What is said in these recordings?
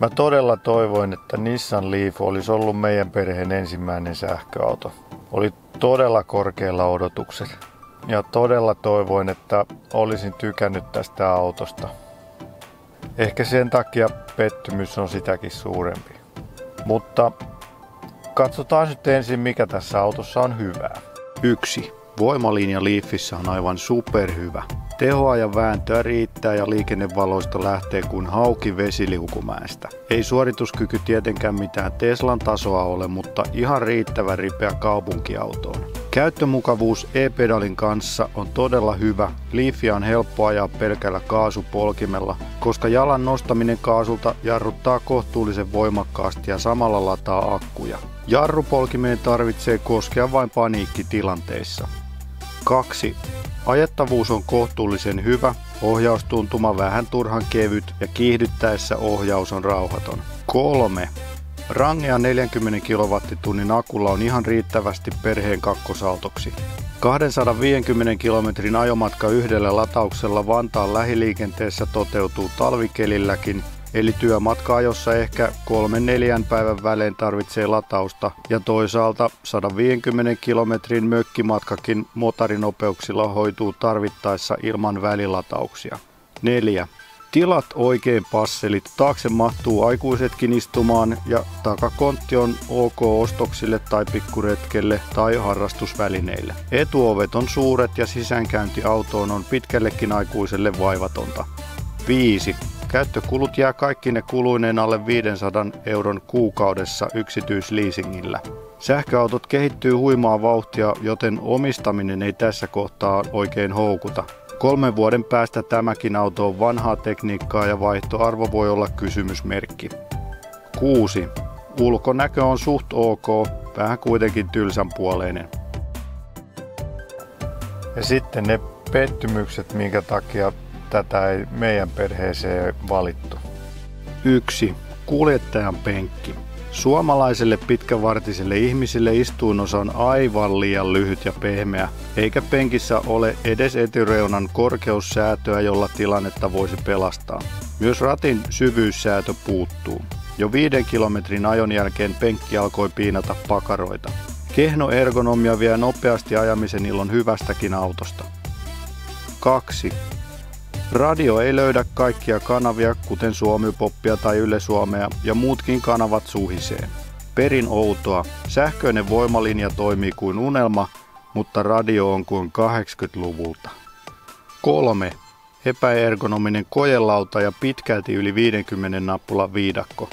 Mä todella toivoin, että Nissan Leaf olisi ollut meidän perheen ensimmäinen sähköauto. Oli todella korkealla odotukset. Ja todella toivoin, että olisin tykännyt tästä autosta. Ehkä sen takia pettymys on sitäkin suurempi. Mutta katsotaan nyt ensin, mikä tässä autossa on hyvää. 1. Voimalinja Leafissä on aivan superhyvä. Tehoa ja vääntöä riittää ja liikennevaloista lähtee kuin hauki vesiliukumäestä. Ei suorituskyky tietenkään mitään Teslan tasoa ole, mutta ihan riittävä ripeä kaupunkiautoon. Käyttömukavuus e-pedalin kanssa on todella hyvä. Leafia on helppo ajaa pelkällä kaasupolkimella, koska jalan nostaminen kaasulta jarruttaa kohtuullisen voimakkaasti ja samalla lataa akkuja. Jarrupolkimeen tarvitsee koskea vain paniikkitilanteissa. 2. Ajettavuus on kohtuullisen hyvä, ohjaustuntuma vähän turhan kevyt ja kiihdyttäessä ohjaus on rauhaton. 3. Rangea 40 kWh akulla on ihan riittävästi perheen kakkosautoksi. 250 kilometrin ajomatka yhdellä latauksella Vantaan lähiliikenteessä toteutuu talvikelilläkin Eli työmatka-ajossa ehkä kolmen neljän päivän välein tarvitsee latausta ja toisaalta 150 kilometrin mökkimatkakin motorinopeuksilla hoituu tarvittaessa ilman välilatauksia. 4. Tilat oikein passelit, taakse mahtuu aikuisetkin istumaan ja takakontti on ok ostoksille tai pikkuretkelle tai harrastusvälineille. Etuovet on suuret ja sisäänkäynti autoon on pitkällekin aikuiselle vaivatonta. 5. Käyttökulut jää kaikki ne kuluineen alle 500 euron kuukaudessa yksityisleasingillä. Sähköautot kehittyy huimaa vauhtia, joten omistaminen ei tässä kohtaa oikein houkuta. Kolmen vuoden päästä tämäkin auto on vanhaa tekniikkaa ja vaihtoarvo voi olla kysymysmerkki. 6. Ulkonäkö on suht ok, vähän kuitenkin tylsän puoleinen. Ja sitten ne pettymykset, minkä takia tätä ei meidän perheeseen valittu. 1. Kuljettajan penkki. Suomalaiselle pitkävartiselle ihmiselle istuunosa on aivan liian lyhyt ja pehmeä, eikä penkissä ole edes etyreunan korkeussäätöä, jolla tilannetta voisi pelastaa. Myös ratin syvyyssäätö puuttuu. Jo viiden kilometrin ajon jälkeen penkki alkoi piinata pakaroita. Kehno ergonomia vie nopeasti ajamisen ilon hyvästäkin autosta. 2. Radio ei löydä kaikkia kanavia, kuten Suomi-poppia tai Yle Suomea, ja muutkin kanavat suhisee. Perin outoa. Sähköinen voimalinja toimii kuin unelma, mutta radio on kuin 80-luvulta. 3. Epäergonominen kojelauta ja pitkälti yli 50 nappulan viidakko.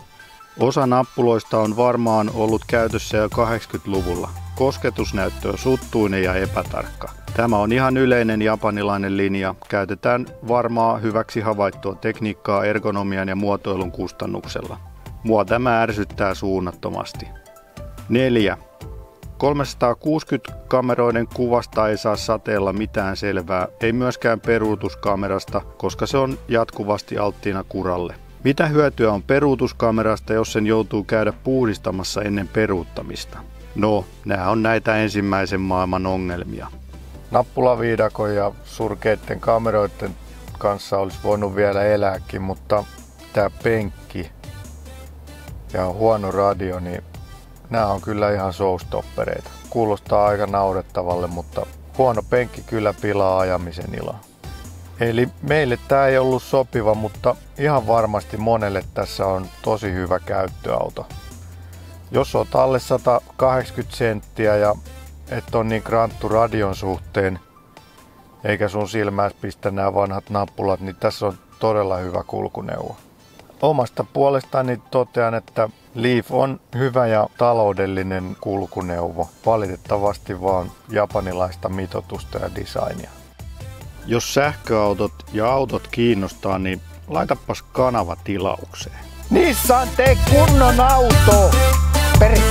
Osa nappuloista on varmaan ollut käytössä jo 80-luvulla. Kosketusnäyttö on suttuinen ja epätarkka. Tämä on ihan yleinen japanilainen linja. Käytetään varmaa hyväksi havaittua tekniikkaa ergonomian ja muotoilun kustannuksella. Mua tämä ärsyttää suunnattomasti. 4. 360 kameroiden kuvasta ei saa sateella mitään selvää, ei myöskään peruutuskamerasta, koska se on jatkuvasti alttiina kuralle. Mitä hyötyä on peruutuskamerasta, jos sen joutuu käydä puhdistamassa ennen peruuttamista? No, nämä on näitä ensimmäisen maailman ongelmia. Nappulaviidakon ja surkeiden kameroiden kanssa olisi voinut vielä elääkin, mutta tämä penkki ja huono radio, niin nämä on kyllä ihan showstoppereita. Kuulostaa aika naurettavalle, mutta huono penkki kyllä pilaa ajamisen ilon. Eli meille tämä ei ollut sopiva, mutta ihan varmasti monelle tässä on tosi hyvä käyttöauto. Jos on alle 180 senttiä ja et on niin kranttu radion suhteen, eikä sun silmääs pistä nämä vanhat nappulat, niin tässä on todella hyvä kulkuneuvo. Omasta puolestani totean, että Leaf on hyvä ja taloudellinen kulkuneuvo. Valitettavasti vaan japanilaista mitotusta ja designia. Jos sähköautot ja autot kiinnostaa, niin laitapas kanava tilaukseen. Nissan tee kunnon auto! Peri.